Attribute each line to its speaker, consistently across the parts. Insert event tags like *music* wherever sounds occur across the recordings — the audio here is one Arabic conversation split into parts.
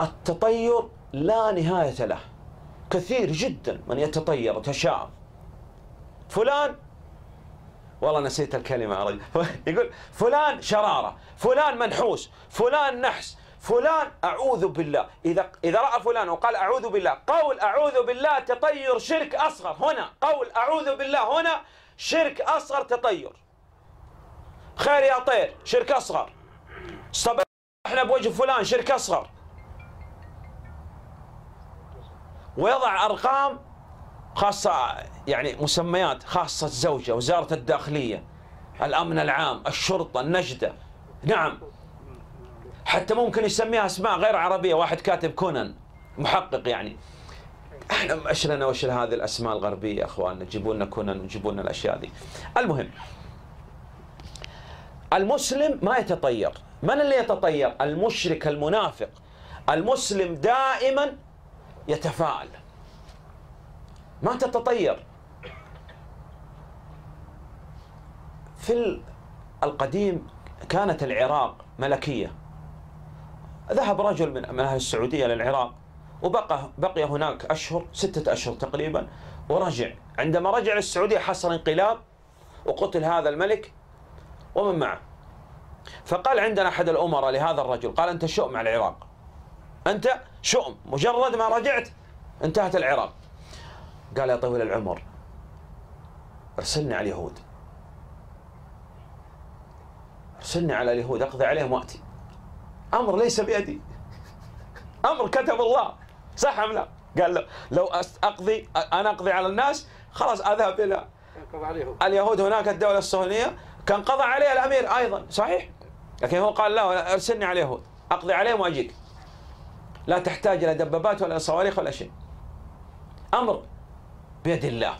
Speaker 1: التطير لا نهاية له. كثير جدا من يتطير وتشاءم فلان والله نسيت الكلمة يا رجل. *laughs* يقول فلان شرارة فلان منحوس فلان نحس فلان أعوذ بالله. إذا إذا رأى فلان وقال أعوذ بالله قول أعوذ بالله تطير شرك أصغر. هنا قول أعوذ بالله هنا شرك أصغر تطير. خير يا طير شرك أصغر. إحنا بوجه فلان شرك أصغر. ويضع أرقام خاصة يعني مسميات خاصة الزوجة وزارة الداخلية الأمن العام الشرطة النجدة. نعم. حتى ممكن يسميها أسماء غير عربية واحد كاتب كونان محقق يعني. أحنا إيش لنا وش هذه الأسماء الغربية يا إخواننا؟ جيبوا لنا كونان وجيبوا لنا الأشياء دي المهم المسلم ما يتطير. من اللي يتطير؟ المشرك المنافق. المسلم دائما يتفاءل. ما تتطير في القديم كانت العراق ملكية. ذهب رجل من أهل السعودية للعراق وبقى بقي هناك أشهر ستة أشهر تقريبا ورجع. عندما رجع للسعودية حصل انقلاب وقتل هذا الملك ومن معه. فقال عندنا أحد الأمراء لهذا الرجل قال أنت شؤم على العراق. أنت شؤم مجرد ما رجعت انتهت العراق. قال يا طويل العمر أرسلني على اليهود. أرسلني على اليهود أقضي عليهم وأتي. أمر ليس بيدي. أمر كتب الله صح أم لا؟ قال له لو أقضي أنا أقضي على الناس خلاص أذهب إلى اليهود. هناك الدولة الصهيونيه كان قضى عليه الأمير أيضا صحيح؟ لكن هو قال لا أرسلني على اليهود أقضي عليهم وأجيك. لا تحتاج إلى دبابات ولا صواريخ ولا شيء. أمر بيد الله.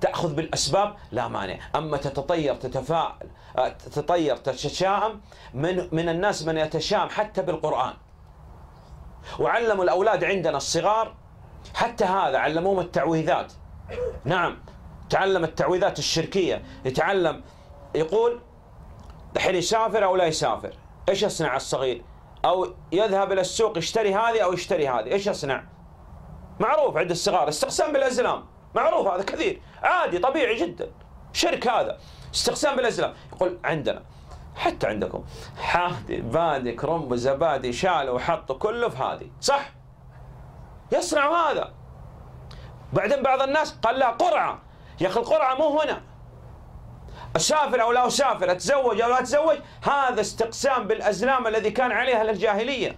Speaker 1: تأخذ بالأسباب؟ لا مانع. أما تتطير تتفاعل آه، تتطير تتشائم من, من الناس من يتشائم حتى بالقرآن. وعلموا الأولاد عندنا الصغار حتى هذا علموهم التعويذات. نعم تعلم التعويذات الشركية. يتعلم يقول الحين يسافر أو لا يسافر؟ إيش يصنع الصغير؟ أو يذهب إلى السوق يشتري هذه أو يشتري هذه. إيش يصنع؟ معروف عند الصغار استقسام بالأزلام. معروف هذا كثير. عادي طبيعي جدا. شرك هذا. استقسام بالأزلام. يقول عندنا حتى عندكم. حادي بادي كرنب زبادي شالوا وحطوا كله في هذه. صح؟ يصنعوا هذا. بعدين بعض الناس قال لا قرعة. يا أخي القرعة مو هنا. اسافر أو لا أسافر أتزوج أو لا أتزوج هذا استقسام بالأزلام الذي كان عليها الجاهليه